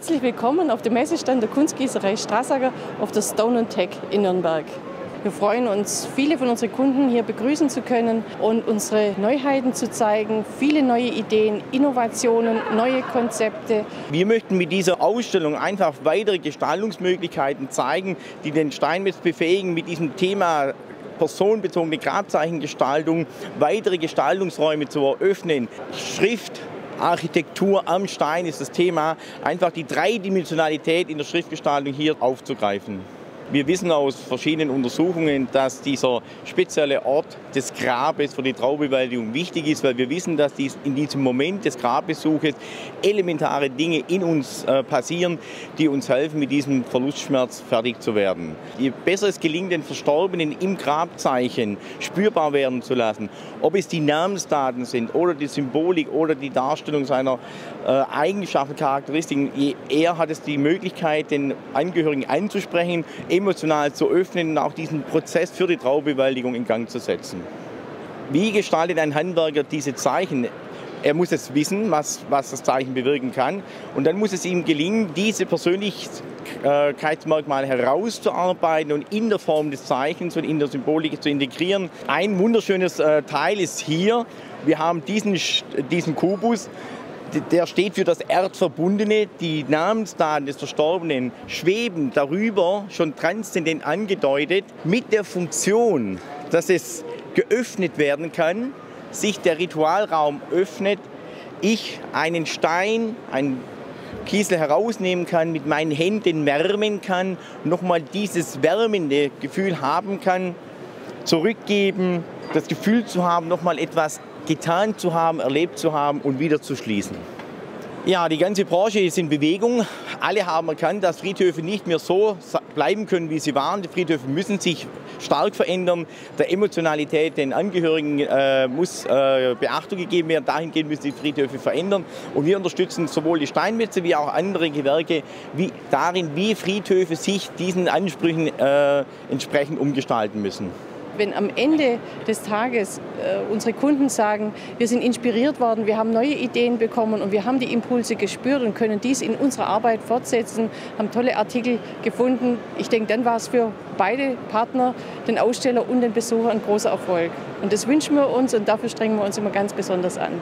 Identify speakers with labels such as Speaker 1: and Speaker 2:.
Speaker 1: Herzlich willkommen auf dem Messestand der Kunstgießerei Strassager auf der Stone Tech in Nürnberg. Wir freuen uns, viele von unseren Kunden hier begrüßen zu können und unsere Neuheiten zu zeigen, viele neue Ideen, Innovationen, neue Konzepte.
Speaker 2: Wir möchten mit dieser Ausstellung einfach weitere Gestaltungsmöglichkeiten zeigen, die den Steinmetz befähigen, mit diesem Thema personenbezogene Grabzeichengestaltung weitere Gestaltungsräume zu eröffnen. Schrift, Architektur am Stein ist das Thema, einfach die Dreidimensionalität in der Schriftgestaltung hier aufzugreifen. Wir wissen aus verschiedenen Untersuchungen, dass dieser spezielle Ort des Grabes für die Traubewältigung wichtig ist, weil wir wissen, dass dies in diesem Moment des Grabbesuches elementare Dinge in uns äh, passieren, die uns helfen, mit diesem Verlustschmerz fertig zu werden. Je besser es gelingt, den Verstorbenen im Grabzeichen spürbar werden zu lassen, ob es die Namensdaten sind oder die Symbolik oder die Darstellung seiner äh, Eigenschaften, Charakteristiken, je eher hat es die Möglichkeit, den Angehörigen anzusprechen, emotional zu öffnen und auch diesen Prozess für die Traubewältigung in Gang zu setzen. Wie gestaltet ein Handwerker diese Zeichen? Er muss es wissen, was, was das Zeichen bewirken kann. Und dann muss es ihm gelingen, diese Persönlichkeitsmerkmale herauszuarbeiten und in der Form des Zeichens und in der Symbolik zu integrieren. Ein wunderschönes äh, Teil ist hier. Wir haben diesen, diesen Kubus der steht für das Erdverbundene. Die Namensdaten des Verstorbenen schweben darüber, schon transzendent angedeutet, mit der Funktion, dass es geöffnet werden kann, sich der Ritualraum öffnet, ich einen Stein, einen Kiesel herausnehmen kann, mit meinen Händen wärmen kann, nochmal dieses wärmende Gefühl haben kann, zurückgeben, das Gefühl zu haben, nochmal etwas getan zu haben, erlebt zu haben und wieder zu schließen. Ja, die ganze Branche ist in Bewegung. Alle haben erkannt, dass Friedhöfe nicht mehr so bleiben können, wie sie waren. Die Friedhöfe müssen sich stark verändern. Der Emotionalität den Angehörigen äh, muss äh, Beachtung gegeben werden. Dahingehend müssen die Friedhöfe verändern. Und wir unterstützen sowohl die Steinmetze wie auch andere Gewerke wie, darin, wie Friedhöfe sich diesen Ansprüchen äh, entsprechend umgestalten müssen
Speaker 1: wenn am Ende des Tages äh, unsere Kunden sagen, wir sind inspiriert worden, wir haben neue Ideen bekommen und wir haben die Impulse gespürt und können dies in unserer Arbeit fortsetzen, haben tolle Artikel gefunden. Ich denke, dann war es für beide Partner, den Aussteller und den Besucher, ein großer Erfolg. Und das wünschen wir uns und dafür strengen wir uns immer ganz besonders an.